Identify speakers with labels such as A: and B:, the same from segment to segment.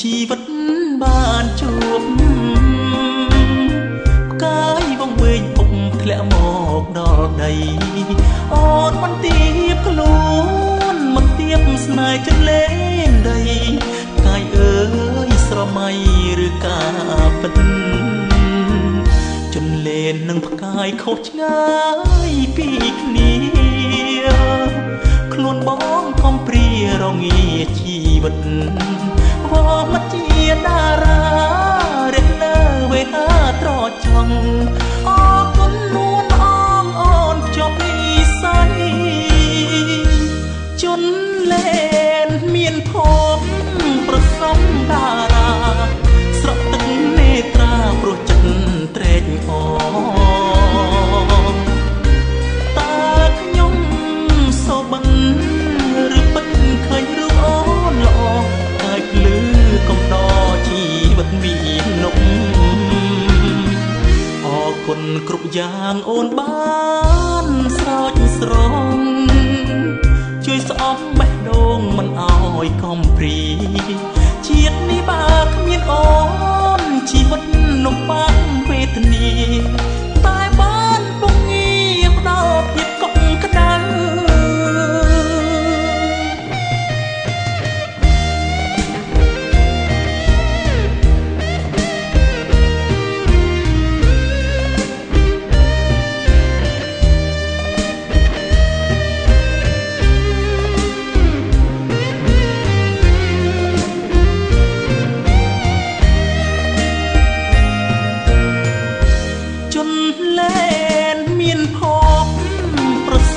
A: ជីវិតបានជួបផ្កាយវងវែងពុកធ្លាក់មកដល់ដីអូនមិនទៀបខ្លួនមិនទៀបស្នេហ៍ចិត្តលេងដីកាយអើយស្រមៃឬការពិតជន់លេននឹងផ្កាយខុសឆ្ងាយពីគ្នាខ្លួនបងកំព្រារងាជីវិត វមកជាតារារះនៅវេហាត្រចង់អរគុណនួនអងអូនភ្ជាប់និស័យជន់លែនមានផងប្រសំតា គុណគ្រប់យ៉ាងអូនបានស្រោចស្រង់ជួយស្អប់បេះដូងមិនអោយកំព្រី ជាតិនេះបើគ្មានអូន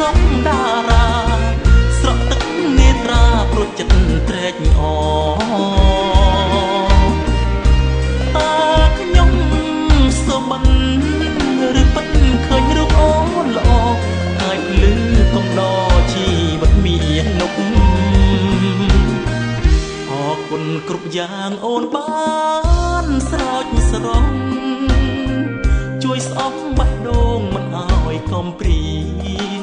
A: សំតារា ស្រក់ទឹកនេត្រាព្រោះចិត្តត្រេកអរតើខ្ញុំសូមមិនឬប៉ិនឃើញរូបអូនល្អហើយភ្លឺកំដរជីវិតមាននុកអរគុណគ្រប់យ៉ាងអូនបានស្រោចស្រង់ជួយស្អប់បេះដូងមិនអោយកំព្រី